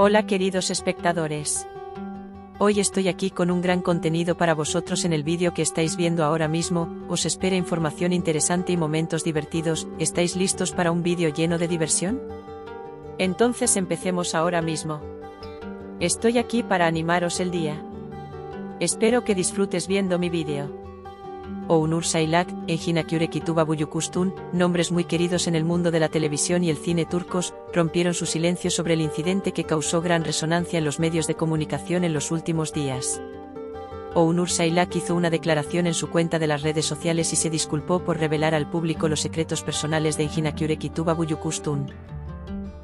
Hola queridos espectadores. Hoy estoy aquí con un gran contenido para vosotros en el vídeo que estáis viendo ahora mismo, os espera información interesante y momentos divertidos, ¿estáis listos para un vídeo lleno de diversión? Entonces empecemos ahora mismo. Estoy aquí para animaros el día. Espero que disfrutes viendo mi vídeo. Ounur Sailak, Engina Kituba Buyukustun, nombres muy queridos en el mundo de la televisión y el cine turcos, rompieron su silencio sobre el incidente que causó gran resonancia en los medios de comunicación en los últimos días. Ounur Sailak hizo una declaración en su cuenta de las redes sociales y se disculpó por revelar al público los secretos personales de Engina Kituba Buyukustun.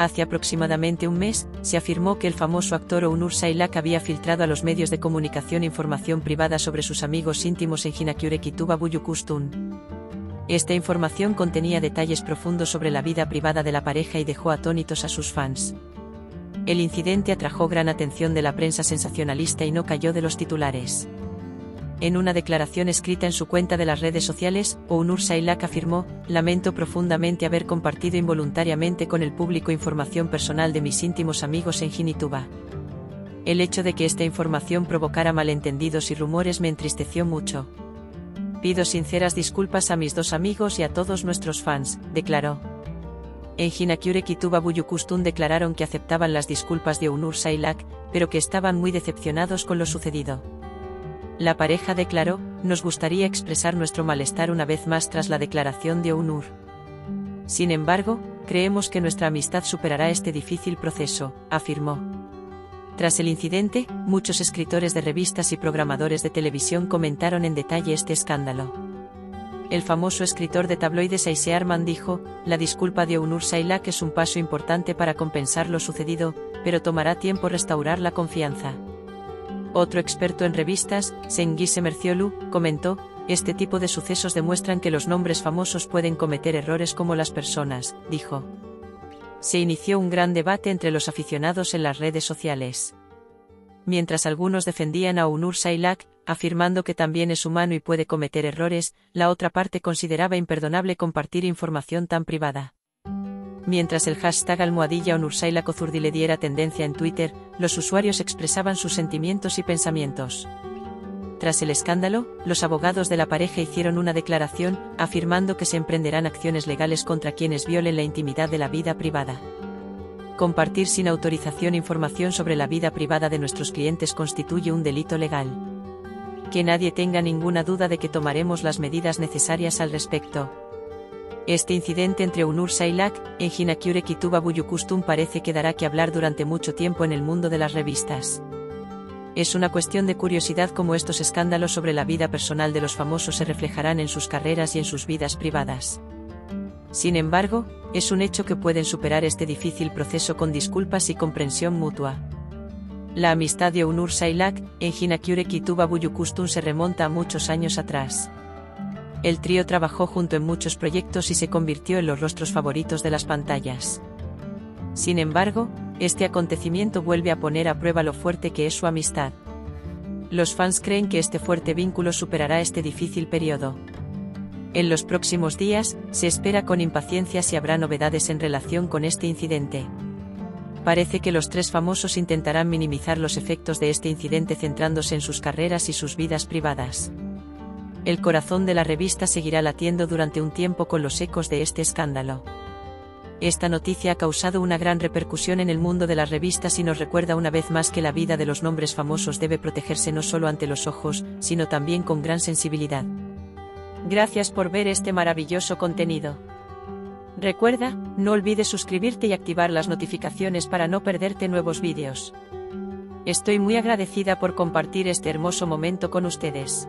Hace aproximadamente un mes, se afirmó que el famoso actor Onur Sailak había filtrado a los medios de comunicación información privada sobre sus amigos íntimos en Hinakyurekituba Buyukustun. Esta información contenía detalles profundos sobre la vida privada de la pareja y dejó atónitos a sus fans. El incidente atrajo gran atención de la prensa sensacionalista y no cayó de los titulares. En una declaración escrita en su cuenta de las redes sociales, Ounur Sailak afirmó, lamento profundamente haber compartido involuntariamente con el público información personal de mis íntimos amigos en Jinituba. El hecho de que esta información provocara malentendidos y rumores me entristeció mucho. Pido sinceras disculpas a mis dos amigos y a todos nuestros fans, declaró. En Hinakyure Kituba Buyukustun declararon que aceptaban las disculpas de Ounur Sailak, pero que estaban muy decepcionados con lo sucedido. La pareja declaró, nos gustaría expresar nuestro malestar una vez más tras la declaración de Onur. Sin embargo, creemos que nuestra amistad superará este difícil proceso, afirmó. Tras el incidente, muchos escritores de revistas y programadores de televisión comentaron en detalle este escándalo. El famoso escritor de tabloides Aise Arman dijo, la disculpa de Onur Sailak es un paso importante para compensar lo sucedido, pero tomará tiempo restaurar la confianza. Otro experto en revistas, Sengise Merciolu, comentó, este tipo de sucesos demuestran que los nombres famosos pueden cometer errores como las personas, dijo. Se inició un gran debate entre los aficionados en las redes sociales. Mientras algunos defendían a Unur Sailak, afirmando que también es humano y puede cometer errores, la otra parte consideraba imperdonable compartir información tan privada. Mientras el hashtag almohadilla Onursaila le diera tendencia en Twitter, los usuarios expresaban sus sentimientos y pensamientos. Tras el escándalo, los abogados de la pareja hicieron una declaración, afirmando que se emprenderán acciones legales contra quienes violen la intimidad de la vida privada. Compartir sin autorización información sobre la vida privada de nuestros clientes constituye un delito legal. Que nadie tenga ninguna duda de que tomaremos las medidas necesarias al respecto. Este incidente entre Unur Sailak, en Hinakyure Kituba Buyukustun parece que dará que hablar durante mucho tiempo en el mundo de las revistas. Es una cuestión de curiosidad cómo estos escándalos sobre la vida personal de los famosos se reflejarán en sus carreras y en sus vidas privadas. Sin embargo, es un hecho que pueden superar este difícil proceso con disculpas y comprensión mutua. La amistad de Unur Sailak, en Hinakyure Kituba Buyukustun se remonta a muchos años atrás. El trío trabajó junto en muchos proyectos y se convirtió en los rostros favoritos de las pantallas. Sin embargo, este acontecimiento vuelve a poner a prueba lo fuerte que es su amistad. Los fans creen que este fuerte vínculo superará este difícil periodo. En los próximos días, se espera con impaciencia si habrá novedades en relación con este incidente. Parece que los tres famosos intentarán minimizar los efectos de este incidente centrándose en sus carreras y sus vidas privadas el corazón de la revista seguirá latiendo durante un tiempo con los ecos de este escándalo. Esta noticia ha causado una gran repercusión en el mundo de las revistas y nos recuerda una vez más que la vida de los nombres famosos debe protegerse no solo ante los ojos, sino también con gran sensibilidad. Gracias por ver este maravilloso contenido. Recuerda, no olvides suscribirte y activar las notificaciones para no perderte nuevos vídeos. Estoy muy agradecida por compartir este hermoso momento con ustedes.